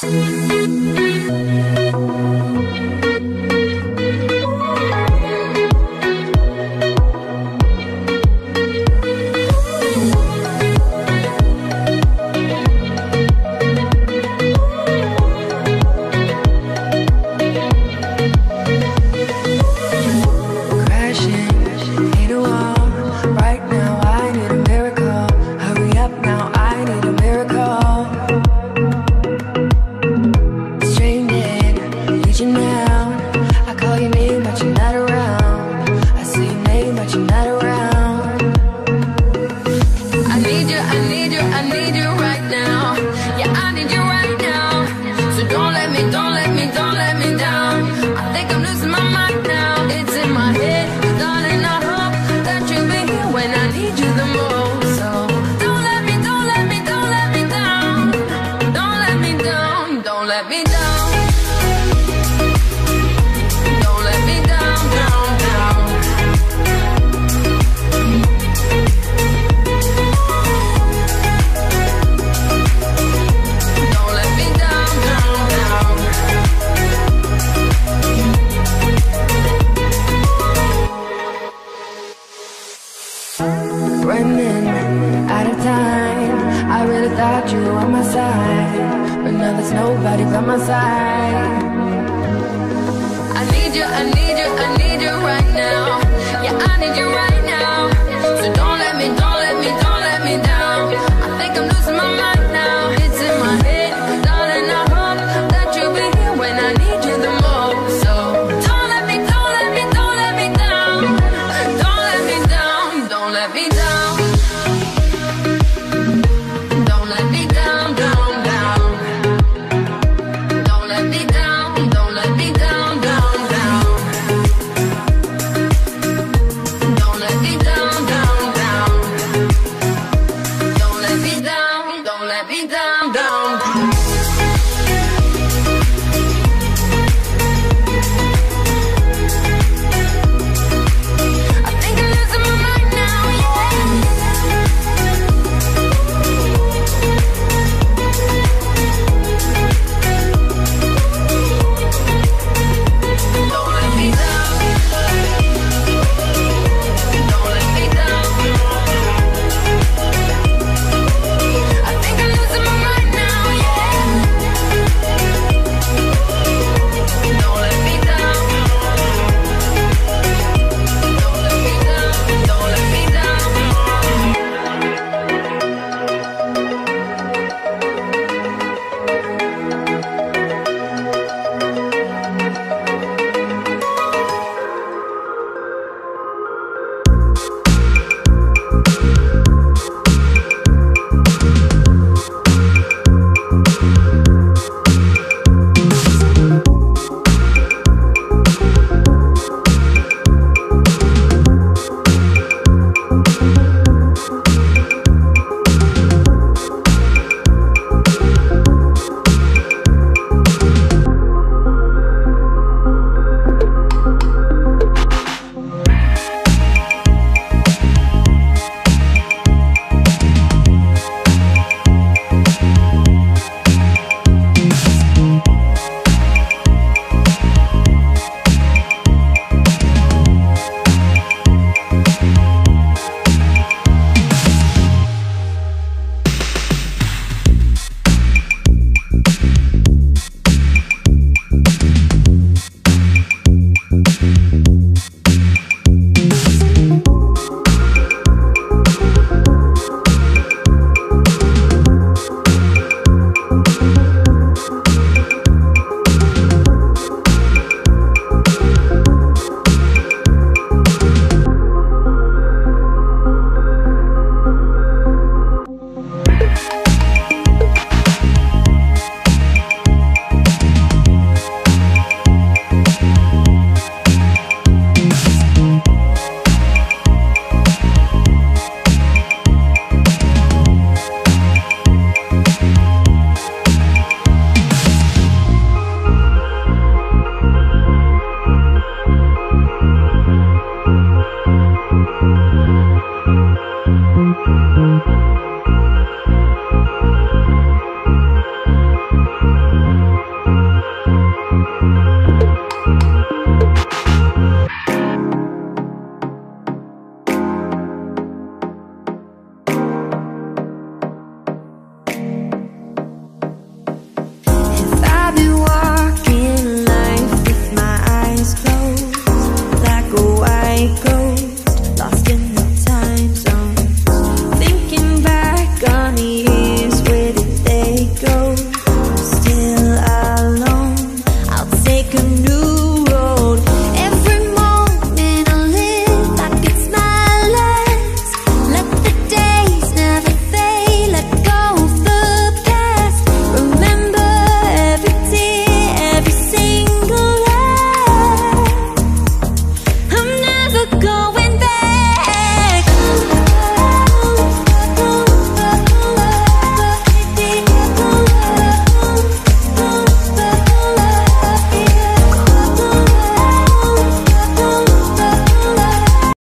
Música without you on my side. But now there's nobody by my side. I need you, I need you, I need you right now. Yeah, I need you right now go. go I go, lost in